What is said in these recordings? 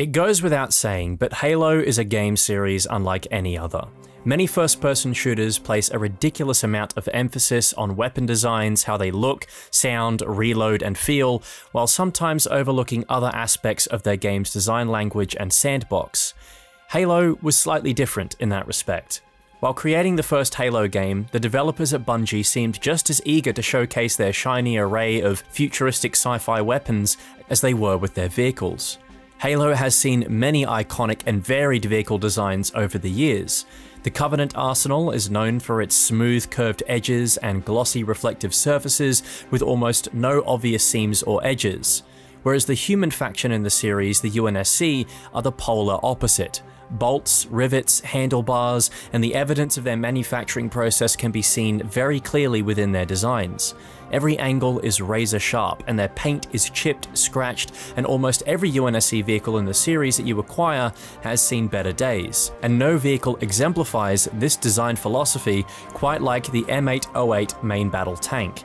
It goes without saying, but Halo is a game series unlike any other. Many first person shooters place a ridiculous amount of emphasis on weapon designs, how they look, sound, reload, and feel, while sometimes overlooking other aspects of their game's design language and sandbox. Halo was slightly different in that respect. While creating the first Halo game, the developers at Bungie seemed just as eager to showcase their shiny array of futuristic sci fi weapons as they were with their vehicles. Halo has seen many iconic and varied vehicle designs over the years. The Covenant Arsenal is known for its smooth curved edges and glossy reflective surfaces with almost no obvious seams or edges, whereas the human faction in the series, the UNSC, are the polar opposite. Bolts, rivets, handlebars, and the evidence of their manufacturing process can be seen very clearly within their designs. Every angle is razor sharp, and their paint is chipped, scratched, and almost every UNSC vehicle in the series that you acquire has seen better days. And no vehicle exemplifies this design philosophy quite like the M808 main battle tank.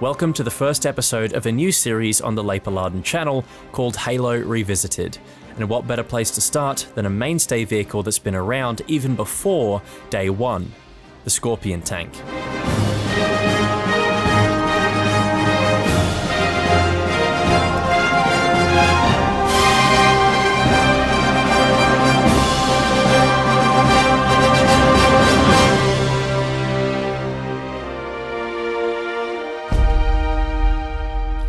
Welcome to the first episode of a new series on the Laper Larden channel called Halo Revisited. And what better place to start than a mainstay vehicle that's been around even before day one the Scorpion tank.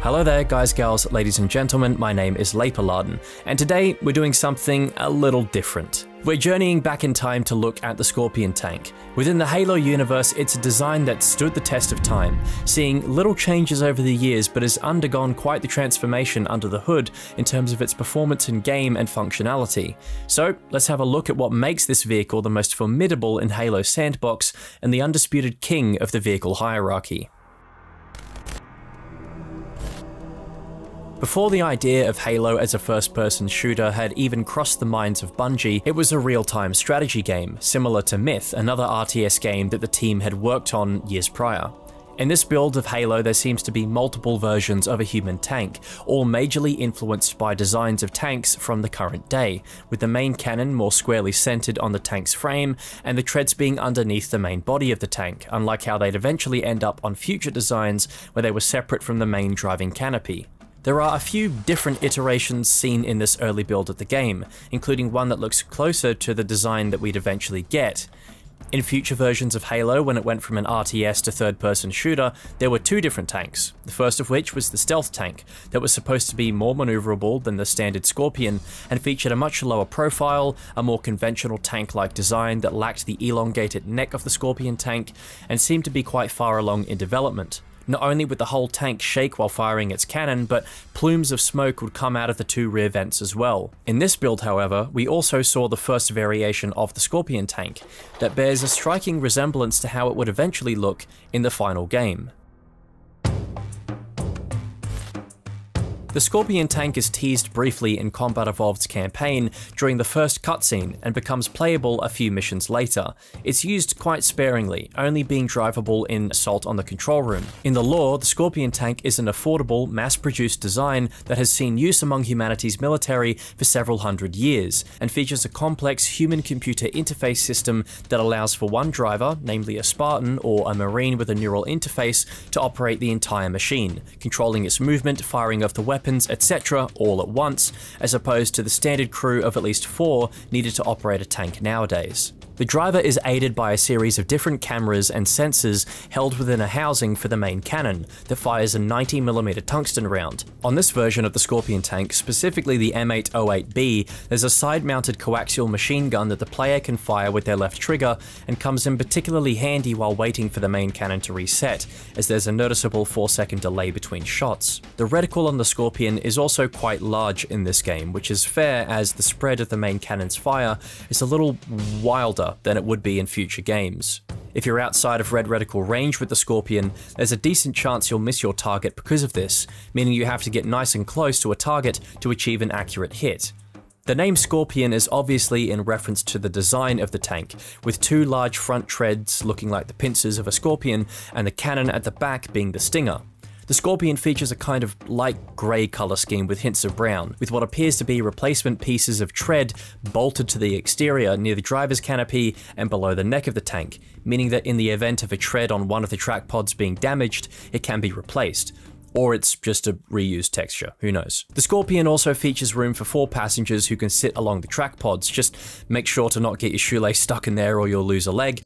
Hello there, guys, girls, ladies, and gentlemen. My name is Laper Larden, and today we're doing something a little different. We're journeying back in time to look at the Scorpion tank. Within the Halo universe, it's a design that stood the test of time, seeing little changes over the years but has undergone quite the transformation under the hood in terms of its performance in game and functionality. So, let's have a look at what makes this vehicle the most formidable in Halo Sandbox and the undisputed king of the vehicle hierarchy. Before the idea of Halo as a first person shooter had even crossed the minds of Bungie, it was a real time strategy game, similar to Myth, another RTS game that the team had worked on years prior. In this build of Halo, there seems to be multiple versions of a human tank, all majorly influenced by designs of tanks from the current day, with the main cannon more squarely centered on the tank's frame, and the treads being underneath the main body of the tank, unlike how they'd eventually end up on future designs where they were separate from the main driving canopy. There are a few different iterations seen in this early build of the game, including one that looks closer to the design that we'd eventually get. In future versions of Halo, when it went from an RTS to third person shooter, there were two different tanks, the first of which was the stealth tank, that was supposed to be more maneuverable than the standard Scorpion, and featured a much lower profile, a more conventional tank like design that lacked the elongated neck of the Scorpion tank, and seemed to be quite far along in development. Not only would the whole tank shake while firing its cannon, but plumes of smoke would come out of the two rear vents as well. In this build, however, we also saw the first variation of the Scorpion tank, that bears a striking resemblance to how it would eventually look in the final game. The Scorpion tank is teased briefly in Combat Evolved's campaign during the first cutscene and becomes playable a few missions later. It's used quite sparingly, only being drivable in Assault on the Control Room. In the lore, the Scorpion tank is an affordable, mass-produced design that has seen use among humanity's military for several hundred years, and features a complex human-computer interface system that allows for one driver, namely a Spartan or a Marine with a neural interface, to operate the entire machine, controlling its movement, firing of the weapon, weapons, etc., all at once, as opposed to the standard crew of at least four needed to operate a tank nowadays. The driver is aided by a series of different cameras and sensors held within a housing for the main cannon that fires a 90mm tungsten round. On this version of the Scorpion tank, specifically the M808B, there's a side-mounted coaxial machine gun that the player can fire with their left trigger and comes in particularly handy while waiting for the main cannon to reset, as there's a noticeable 4 second delay between shots. The reticle on the Scorpion is also quite large in this game, which is fair as the spread of the main cannon's fire is a little wilder than it would be in future games. If you're outside of red reticle range with the Scorpion, there's a decent chance you'll miss your target because of this, meaning you have to get nice and close to a target to achieve an accurate hit. The name Scorpion is obviously in reference to the design of the tank, with two large front treads looking like the pincers of a scorpion and the cannon at the back being the stinger. The Scorpion features a kind of light grey colour scheme with hints of brown, with what appears to be replacement pieces of tread bolted to the exterior near the driver's canopy and below the neck of the tank, meaning that in the event of a tread on one of the track pods being damaged, it can be replaced. Or it's just a reused texture, who knows. The Scorpion also features room for four passengers who can sit along the track pods, just make sure to not get your shoelace stuck in there or you'll lose a leg,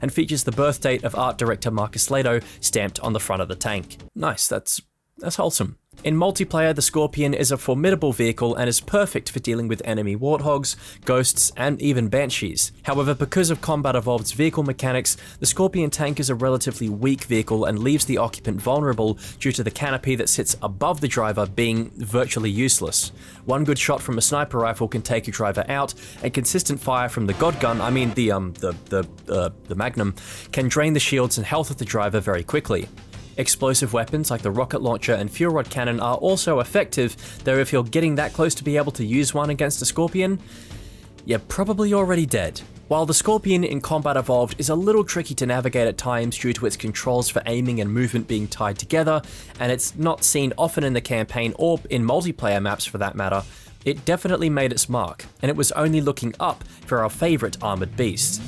and features the birth date of art director Marcus Lehto stamped on the front of the tank. Nice, that's that's wholesome. In multiplayer, the Scorpion is a formidable vehicle and is perfect for dealing with enemy warthogs, ghosts, and even banshees. However, because of Combat Evolved's vehicle mechanics, the Scorpion tank is a relatively weak vehicle and leaves the occupant vulnerable due to the canopy that sits above the driver being virtually useless. One good shot from a sniper rifle can take your driver out, and consistent fire from the God Gun, I mean the um the the uh, the Magnum, can drain the shields and health of the driver very quickly. Explosive weapons like the rocket launcher and fuel rod cannon are also effective, though if you're getting that close to be able to use one against a Scorpion, you're probably already dead. While the Scorpion in Combat Evolved is a little tricky to navigate at times due to its controls for aiming and movement being tied together, and it's not seen often in the campaign or in multiplayer maps for that matter, it definitely made its mark, and it was only looking up for our favourite armoured beast.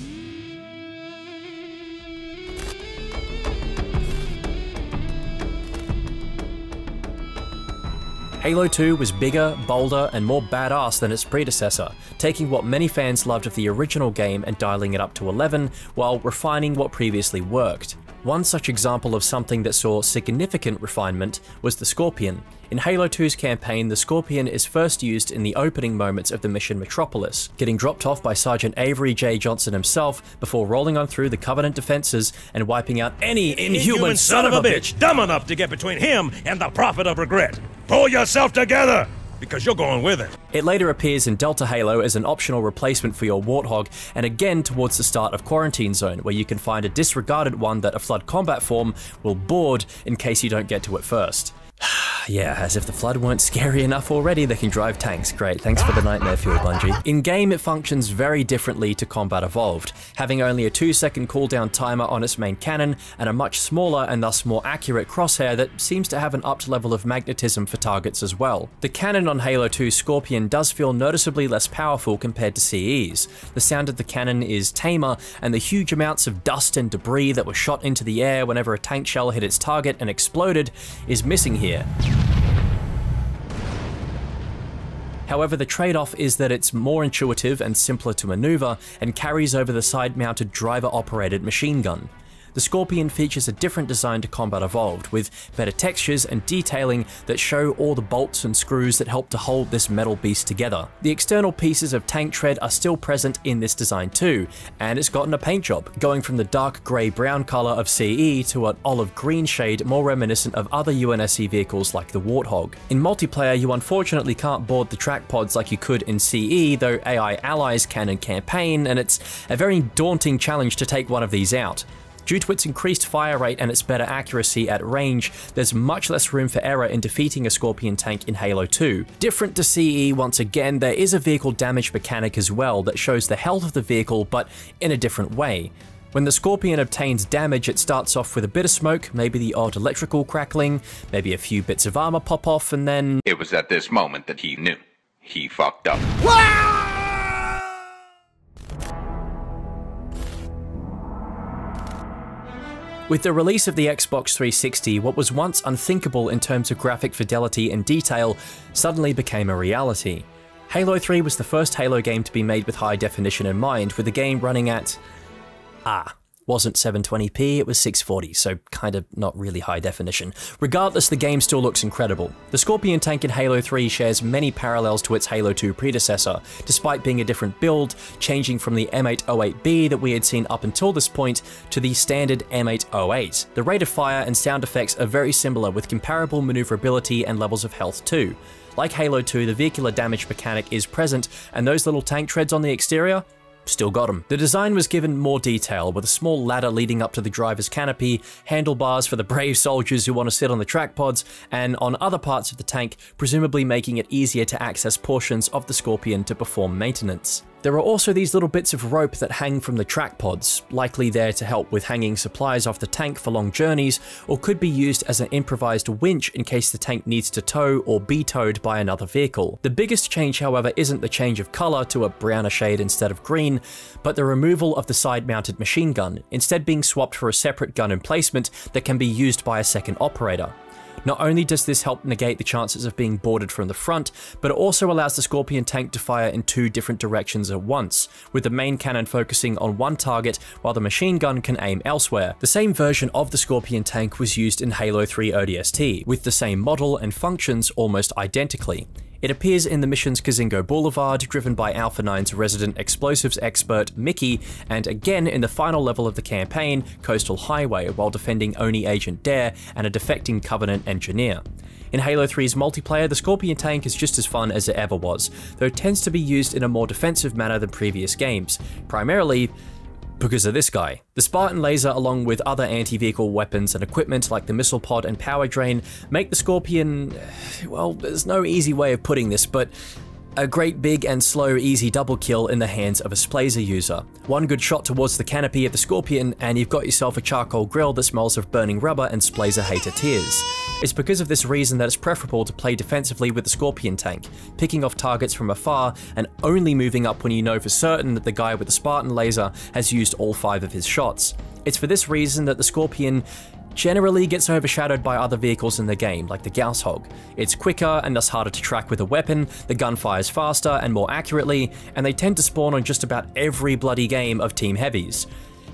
Halo 2 was bigger, bolder, and more badass than its predecessor, taking what many fans loved of the original game and dialing it up to 11, while refining what previously worked. One such example of something that saw significant refinement was the Scorpion. In Halo 2's campaign, the Scorpion is first used in the opening moments of the mission Metropolis, getting dropped off by Sergeant Avery J. Johnson himself before rolling on through the Covenant defenses and wiping out any inhuman, Inhuman son of a bitch, dumb enough to get between him and the prophet of regret. Pull yourself together, because you're going with it. It later appears in Delta Halo as an optional replacement for your Warthog, and again towards the start of Quarantine Zone, where you can find a disregarded one that a Flood combat form will board in case you don't get to it first. yeah, as if the Flood weren't scary enough already, they can drive tanks. Great, thanks for the nightmare fuel, Bungie. In game, it functions very differently to Combat Evolved, having only a 2 second cooldown timer on its main cannon and a much smaller and thus more accurate crosshair that seems to have an upped level of magnetism for targets as well. The cannon on Halo 2 Scorpion does feel noticeably less powerful compared to CE's. The sound of the cannon is tamer, and the huge amounts of dust and debris that were shot into the air whenever a tank shell hit its target and exploded is missing here. However, the trade-off is that it's more intuitive and simpler to maneuver and carries over the side-mounted driver-operated machine gun. The Scorpion features a different design to Combat Evolved, with better textures and detailing that show all the bolts and screws that help to hold this metal beast together. The external pieces of tank tread are still present in this design too, and it's gotten a paint job, going from the dark grey-brown colour of CE to an olive green shade more reminiscent of other UNSC vehicles like the Warthog. In multiplayer, you unfortunately can't board the track pods like you could in CE, though AI allies can in campaign, and it's a very daunting challenge to take one of these out. Due to its increased fire rate and its better accuracy at range, there's much less room for error in defeating a Scorpion tank in Halo 2. Different to CE, once again, there is a vehicle damage mechanic as well that shows the health of the vehicle, but in a different way. When the Scorpion obtains damage, it starts off with a bit of smoke, maybe the odd electrical crackling, maybe a few bits of armor pop off, and then. It was at this moment that he knew. He fucked up. With the release of the Xbox 360, what was once unthinkable in terms of graphic fidelity and detail suddenly became a reality. Halo 3 was the first Halo game to be made with high definition in mind, with the game running at. Ah, wasn't 720p, it was 640, so kind of not really high definition. Regardless, the game still looks incredible. The Scorpion tank in Halo 3 shares many parallels to its Halo 2 predecessor, despite being a different build, changing from the M808B that we had seen up until this point to the standard M808. The rate of fire and sound effects are very similar with comparable maneuverability and levels of health too. Like Halo 2, the vehicular damage mechanic is present, and those little tank treads on the exterior, Still got them. The design was given more detail, with a small ladder leading up to the driver's canopy, handlebars for the brave soldiers who want to sit on the track pods, and on other parts of the tank, presumably making it easier to access portions of the Scorpion to perform maintenance. There are also these little bits of rope that hang from the track pods, likely there to help with hanging supplies off the tank for long journeys, or could be used as an improvised winch in case the tank needs to tow or be towed by another vehicle. The biggest change, however, isn't the change of colour to a browner shade instead of green, but the removal of the side-mounted machine gun, instead being swapped for a separate gun emplacement that can be used by a second operator. Not only does this help negate the chances of being boarded from the front, but it also allows the Scorpion tank to fire in two different directions at once, with the main cannon focusing on one target while the machine gun can aim elsewhere. The same version of the Scorpion tank was used in Halo 3 ODST, with the same model and functions almost identically. It appears in the mission's Kizingo Boulevard, driven by Alpha 9's resident explosives expert Mickey, and again in the final level of the campaign, Coastal Highway, while defending Oni Agent Dare and a defecting Covenant engineer. In Halo 3's multiplayer, the Scorpion tank is just as fun as it ever was, though it tends to be used in a more defensive manner than previous games, primarily because of this guy. The Spartan laser, along with other anti-vehicle weapons and equipment like the missile pod and power drain, make the Scorpion... well, there's no easy way of putting this, but a great big and slow easy double kill in the hands of a Splazer user. One good shot towards the canopy of the Scorpion and you've got yourself a charcoal grill that smells of burning rubber and Splazer hater tears. It's because of this reason that it's preferable to play defensively with the Scorpion tank, picking off targets from afar and only moving up when you know for certain that the guy with the Spartan laser has used all five of his shots. It's for this reason that the Scorpion generally gets overshadowed by other vehicles in the game, like the Gauss Hog. It's quicker and thus harder to track with a weapon, the gun fires faster and more accurately, and they tend to spawn on just about every bloody game of Team Heavies.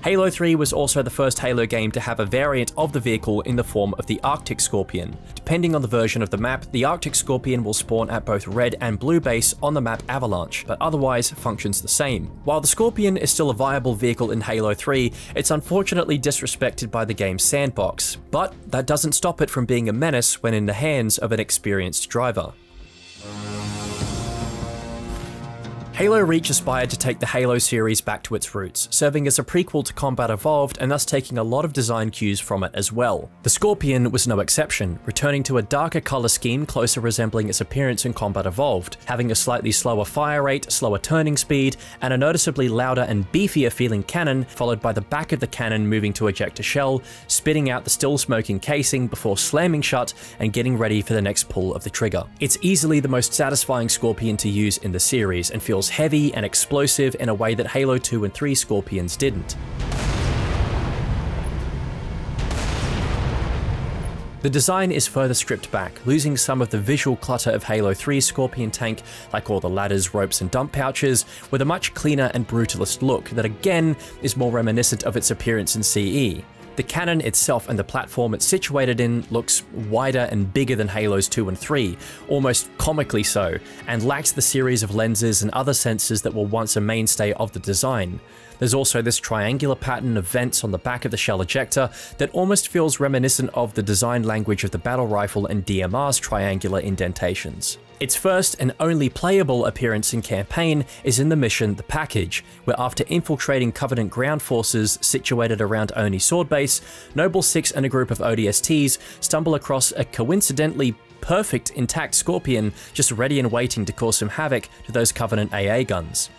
Halo 3 was also the first Halo game to have a variant of the vehicle in the form of the Arctic Scorpion. Depending on the version of the map, the Arctic Scorpion will spawn at both red and blue base on the map Avalanche, but otherwise functions the same. While the Scorpion is still a viable vehicle in Halo 3, it's unfortunately disrespected by the game's sandbox, but that doesn't stop it from being a menace when in the hands of an experienced driver. Halo Reach aspired to take the Halo series back to its roots, serving as a prequel to Combat Evolved and thus taking a lot of design cues from it as well. The Scorpion was no exception, returning to a darker colour scheme closer resembling its appearance in Combat Evolved, having a slightly slower fire rate, slower turning speed, and a noticeably louder and beefier feeling cannon, followed by the back of the cannon moving to eject a shell, spitting out the still smoking casing before slamming shut and getting ready for the next pull of the trigger. It's easily the most satisfying Scorpion to use in the series and feels heavy and explosive in a way that Halo 2 and 3 Scorpions didn't. The design is further stripped back, losing some of the visual clutter of Halo 3 Scorpion tank, like all the ladders, ropes, and dump pouches, with a much cleaner and brutalist look that again is more reminiscent of its appearance in CE. The cannon itself and the platform it's situated in looks wider and bigger than Halos 2 and 3, almost comically so, and lacks the series of lenses and other sensors that were once a mainstay of the design. There's also this triangular pattern of vents on the back of the shell ejector that almost feels reminiscent of the design language of the battle rifle and DMR's triangular indentations. Its first and only playable appearance in campaign is in the mission The Package, where after infiltrating Covenant ground forces situated around Oni Sword Base, Noble 6 and a group of ODSTs stumble across a coincidentally perfect intact Scorpion just ready and waiting to cause some havoc to those Covenant AA guns.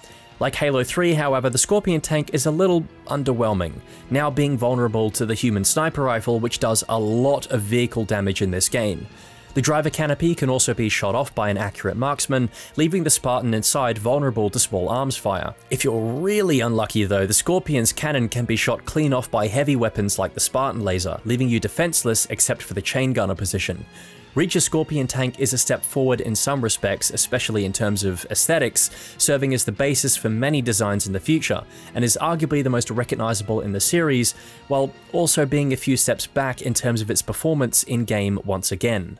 Like Halo 3, however, the Scorpion tank is a little underwhelming, now being vulnerable to the human sniper rifle which does a lot of vehicle damage in this game. The driver canopy can also be shot off by an accurate marksman, leaving the Spartan inside vulnerable to small arms fire. If you're really unlucky though, the Scorpion's cannon can be shot clean off by heavy weapons like the Spartan laser, leaving you defenseless except for the chain gunner position. Reach's Scorpion tank is a step forward in some respects, especially in terms of aesthetics, serving as the basis for many designs in the future, and is arguably the most recognisable in the series, while also being a few steps back in terms of its performance in-game once again.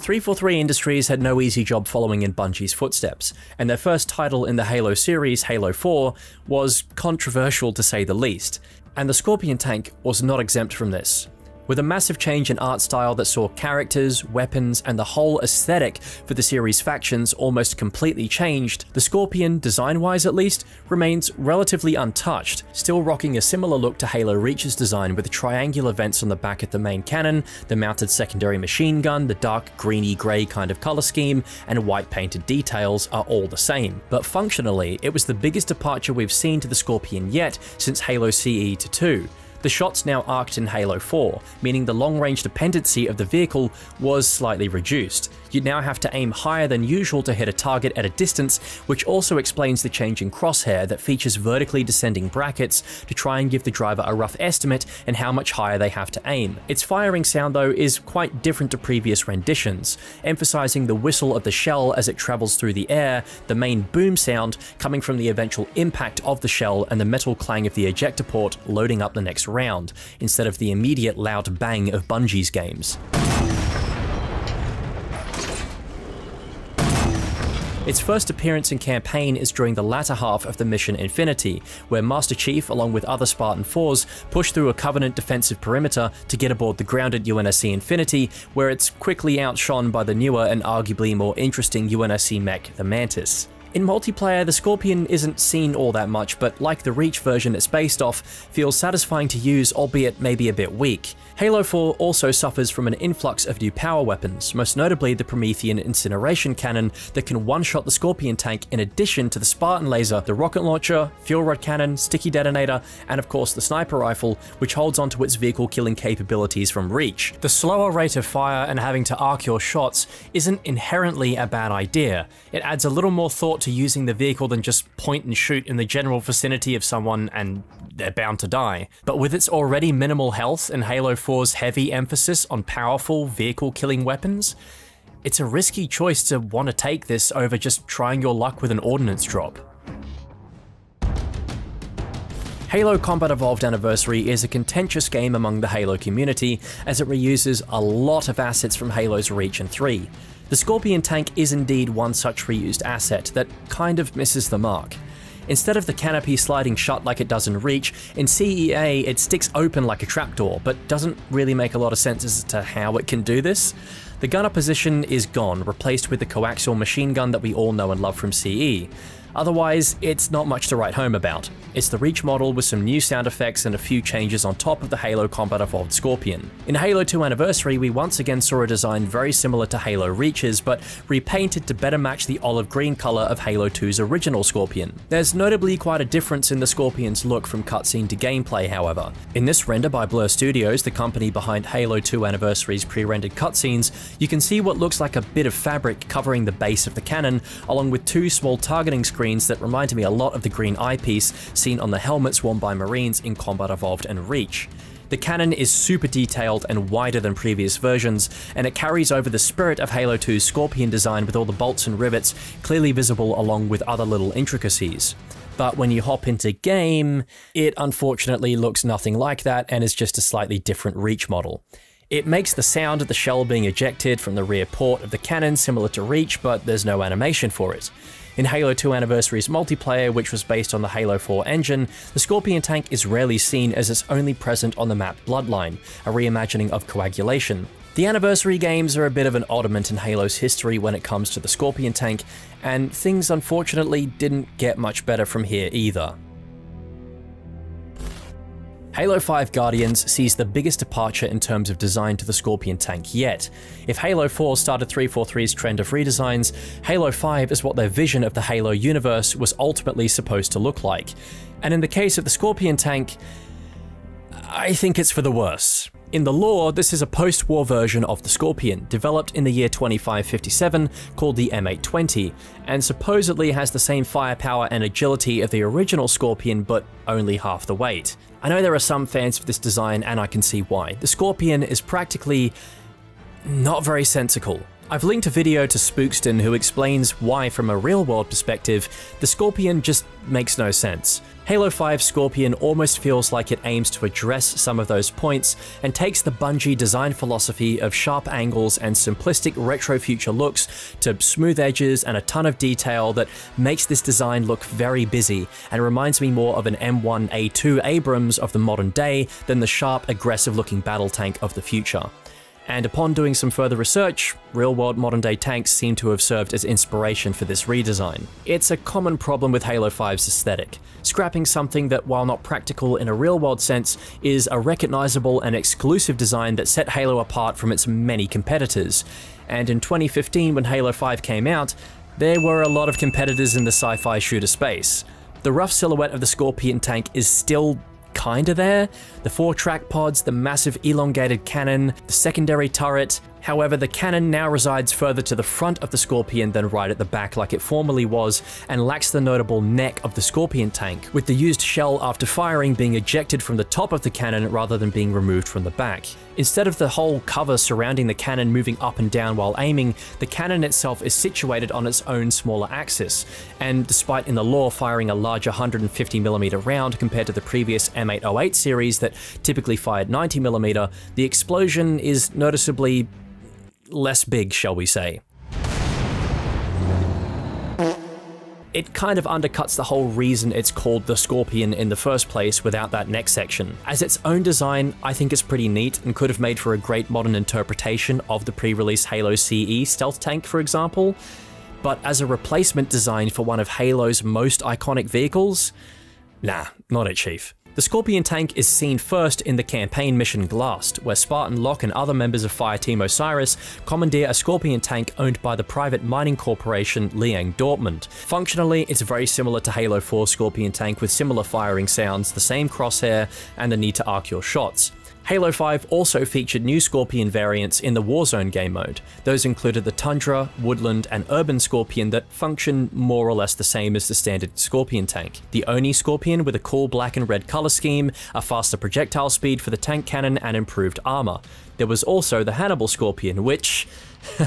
343 Industries had no easy job following in Bungie's footsteps, and their first title in the Halo series, Halo 4, was controversial to say the least, and the Scorpion tank was not exempt from this. With a massive change in art style that saw characters, weapons, and the whole aesthetic for the series' factions almost completely changed, the Scorpion, design-wise at least, remains relatively untouched, still rocking a similar look to Halo Reach's design with triangular vents on the back of the main cannon, the mounted secondary machine gun, the dark greeny grey kind of colour scheme, and white painted details are all the same. But functionally, it was the biggest departure we've seen to the Scorpion yet since Halo CE to 2. The shots now arced in Halo 4, meaning the long range dependency of the vehicle was slightly reduced. You'd now have to aim higher than usual to hit a target at a distance, which also explains the change in crosshair that features vertically descending brackets to try and give the driver a rough estimate and how much higher they have to aim. Its firing sound though is quite different to previous renditions, emphasizing the whistle of the shell as it travels through the air, the main boom sound coming from the eventual impact of the shell and the metal clang of the ejector port loading up the next round, instead of the immediate loud bang of Bungie's games. Its first appearance in campaign is during the latter half of the mission Infinity, where Master Chief, along with other Spartan 4s, push through a Covenant defensive perimeter to get aboard the grounded UNSC Infinity, where it's quickly outshone by the newer and arguably more interesting UNSC mech, the Mantis. In multiplayer, the Scorpion isn't seen all that much, but like the Reach version it's based off, feels satisfying to use, albeit maybe a bit weak. Halo 4 also suffers from an influx of new power weapons, most notably the Promethean Incineration Cannon that can one-shot the Scorpion tank in addition to the Spartan Laser, the Rocket Launcher, Fuel Rod Cannon, Sticky Detonator, and of course the Sniper Rifle, which holds onto its vehicle killing capabilities from Reach. The slower rate of fire and having to arc your shots isn't inherently a bad idea. It adds a little more thought to using the vehicle than just point and shoot in the general vicinity of someone and they're bound to die. But with its already minimal health and Halo 4's heavy emphasis on powerful vehicle killing weapons, it's a risky choice to want to take this over just trying your luck with an ordnance drop. Halo Combat Evolved Anniversary is a contentious game among the Halo community, as it reuses a lot of assets from Halo's Reach and 3. The Scorpion tank is indeed one such reused asset that kind of misses the mark. Instead of the canopy sliding shut like it does in Reach, in CEA it sticks open like a trapdoor, but doesn't really make a lot of sense as to how it can do this. The gunner position is gone, replaced with the coaxial machine gun that we all know and love from CE. Otherwise, it's not much to write home about. It's the Reach model with some new sound effects and a few changes on top of the Halo Combat Evolved Scorpion. In Halo 2 Anniversary, we once again saw a design very similar to Halo Reach's, but repainted to better match the olive green colour of Halo 2's original Scorpion. There's notably quite a difference in the Scorpion's look from cutscene to gameplay, however. In this render by Blur Studios, the company behind Halo 2 Anniversary's pre-rendered cutscenes, you can see what looks like a bit of fabric covering the base of the cannon, along with two small targeting screens that reminded me a lot of the green eyepiece seen on the helmets worn by Marines in Combat Evolved and Reach. The cannon is super detailed and wider than previous versions, and it carries over the spirit of Halo 2's Scorpion design with all the bolts and rivets clearly visible along with other little intricacies. But when you hop into game, it unfortunately looks nothing like that and is just a slightly different Reach model. It makes the sound of the shell being ejected from the rear port of the cannon similar to Reach, but there's no animation for it. In Halo 2 Anniversary's multiplayer, which was based on the Halo 4 engine, the Scorpion tank is rarely seen as it's only present on the map Bloodline, a reimagining of coagulation. The Anniversary games are a bit of an oddment in Halo's history when it comes to the Scorpion tank, and things unfortunately didn't get much better from here either. Halo 5 Guardians sees the biggest departure in terms of design to the Scorpion tank yet. If Halo 4 started 343's trend of redesigns, Halo 5 is what their vision of the Halo universe was ultimately supposed to look like. And in the case of the Scorpion tank, I think it's for the worse. In the lore, this is a post-war version of the Scorpion, developed in the year 2557, called the M820, and supposedly has the same firepower and agility of the original Scorpion, but only half the weight. I know there are some fans of this design, and I can see why. The Scorpion is practically not very sensical. I've linked a video to Spookston who explains why, from a real world perspective, the Scorpion just makes no sense. Halo 5 Scorpion almost feels like it aims to address some of those points and takes the Bungie design philosophy of sharp angles and simplistic retro future looks to smooth edges and a ton of detail that makes this design look very busy and reminds me more of an M1A2 Abrams of the modern day than the sharp, aggressive looking battle tank of the future and upon doing some further research, real-world modern-day tanks seem to have served as inspiration for this redesign. It's a common problem with Halo 5's aesthetic, scrapping something that, while not practical in a real-world sense, is a recognizable and exclusive design that set Halo apart from its many competitors. And in 2015, when Halo 5 came out, there were a lot of competitors in the sci-fi shooter space. The rough silhouette of the Scorpion tank is still kinda there. The four track pods, the massive elongated cannon, the secondary turret, However, the cannon now resides further to the front of the Scorpion than right at the back like it formerly was, and lacks the notable neck of the Scorpion tank, with the used shell after firing being ejected from the top of the cannon rather than being removed from the back. Instead of the whole cover surrounding the cannon moving up and down while aiming, the cannon itself is situated on its own smaller axis, and despite in the lore firing a larger 150mm round compared to the previous M808 series that typically fired 90mm, the explosion is noticeably less big, shall we say. it kind of undercuts the whole reason it's called the Scorpion in the first place without that next section. As its own design, I think it's pretty neat and could have made for a great modern interpretation of the pre-release Halo CE stealth tank, for example, but as a replacement design for one of Halo's most iconic vehicles, nah, not it, Chief. The Scorpion tank is seen first in the campaign mission Glassed, where Spartan Locke and other members of Fireteam Osiris commandeer a Scorpion tank owned by the private mining corporation Liang Dortmund. Functionally, it's very similar to Halo 4 Scorpion tank with similar firing sounds, the same crosshair, and the need to arc your shots. Halo 5 also featured new Scorpion variants in the Warzone game mode. Those included the Tundra, Woodland, and Urban Scorpion that function more or less the same as the standard Scorpion tank. The Oni Scorpion with a cool black and red color scheme, a faster projectile speed for the tank cannon, and improved armor. There was also the Hannibal Scorpion, which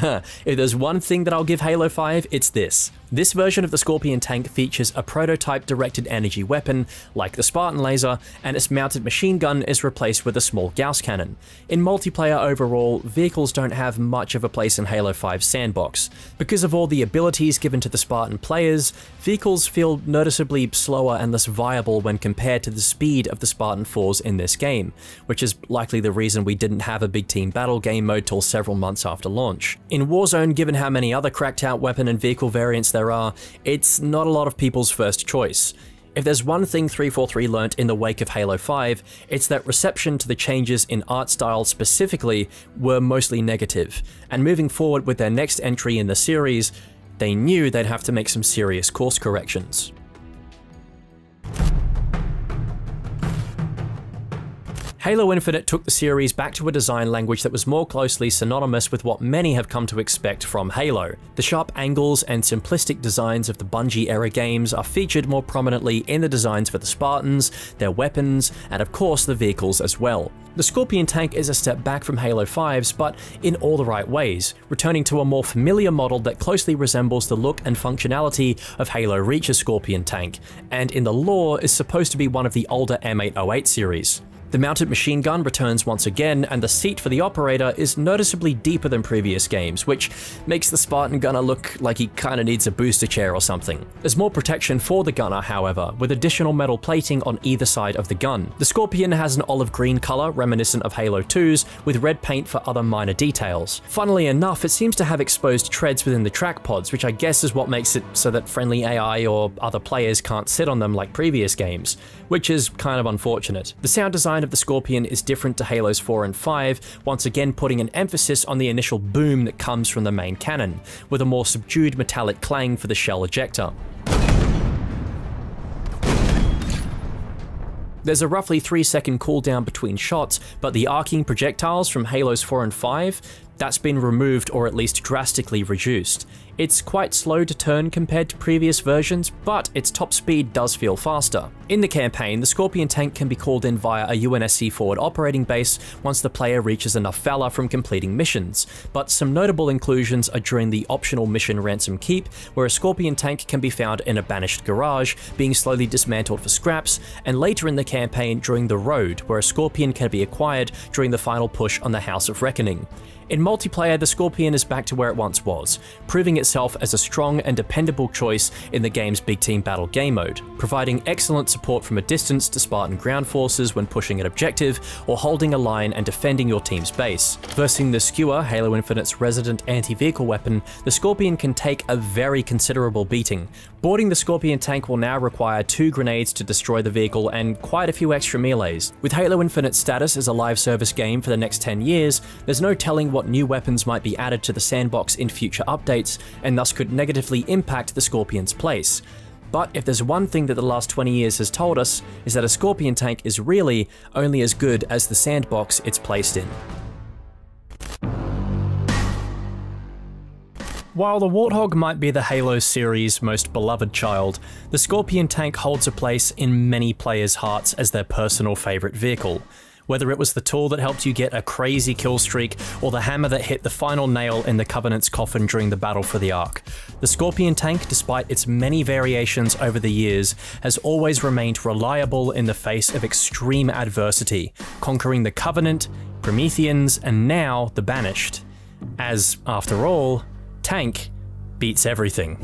if there's one thing that I'll give Halo 5, it's this. This version of the Scorpion tank features a prototype directed energy weapon, like the Spartan laser, and its mounted machine gun is replaced with a small Gauss cannon. In multiplayer overall, vehicles don't have much of a place in Halo 5's sandbox. Because of all the abilities given to the Spartan players, vehicles feel noticeably slower and less viable when compared to the speed of the Spartan 4s in this game, which is likely the reason we didn't have a big team battle game mode till several months after launch. In Warzone, given how many other cracked out weapon and vehicle variants there are, it's not a lot of people's first choice. If there's one thing 343 learnt in the wake of Halo 5, it's that reception to the changes in art style specifically were mostly negative, and moving forward with their next entry in the series, they knew they'd have to make some serious course corrections. Halo Infinite took the series back to a design language that was more closely synonymous with what many have come to expect from Halo. The sharp angles and simplistic designs of the Bungie era games are featured more prominently in the designs for the Spartans, their weapons, and of course the vehicles as well. The Scorpion tank is a step back from Halo 5's, but in all the right ways, returning to a more familiar model that closely resembles the look and functionality of Halo Reach's Scorpion tank, and in the lore is supposed to be one of the older M808 series. The mounted machine gun returns once again, and the seat for the operator is noticeably deeper than previous games, which makes the Spartan gunner look like he kinda needs a booster chair or something. There's more protection for the gunner, however, with additional metal plating on either side of the gun. The Scorpion has an olive green color reminiscent of Halo 2's, with red paint for other minor details. Funnily enough, it seems to have exposed treads within the track pods, which I guess is what makes it so that friendly AI or other players can't sit on them like previous games, which is kind of unfortunate. The sound design design of the Scorpion is different to Halos 4 and 5, once again putting an emphasis on the initial boom that comes from the main cannon, with a more subdued metallic clang for the shell ejector. There's a roughly 3 second cooldown between shots, but the arcing projectiles from Halos 4 and 5 That's been removed or at least drastically reduced. It's quite slow to turn compared to previous versions, but its top speed does feel faster. In the campaign, the Scorpion tank can be called in via a UNSC forward operating base once the player reaches enough valor from completing missions, but some notable inclusions are during the optional mission Ransom Keep, where a Scorpion tank can be found in a banished garage, being slowly dismantled for scraps, and later in the campaign during the Road, where a Scorpion can be acquired during the final push on the House of Reckoning. In multiplayer, the Scorpion is back to where it once was, proving itself as a strong and dependable choice in the game's Big Team Battle game mode, providing excellent support from a distance to Spartan ground forces when pushing an objective or holding a line and defending your team's base. Versing the Skewer, Halo Infinite's resident anti-vehicle weapon, the Scorpion can take a very considerable beating. Boarding the Scorpion tank will now require two grenades to destroy the vehicle and quite a few extra melees. With Halo Infinite's status as a live service game for the next 10 years, there's no telling what new weapons might be added to the sandbox in future updates, and thus could negatively impact the Scorpion's place. But if there's one thing that the last 20 years has told us, is that a Scorpion tank is really only as good as the sandbox it's placed in. While the Warthog might be the Halo series' most beloved child, the Scorpion tank holds a place in many players' hearts as their personal favourite vehicle. Whether it was the tool that helped you get a crazy kill streak, or the hammer that hit the final nail in the Covenant's coffin during the battle for the Ark, the Scorpion tank, despite its many variations over the years, has always remained reliable in the face of extreme adversity, conquering the Covenant, Prometheans, and now the Banished. As, after all, tank beats everything.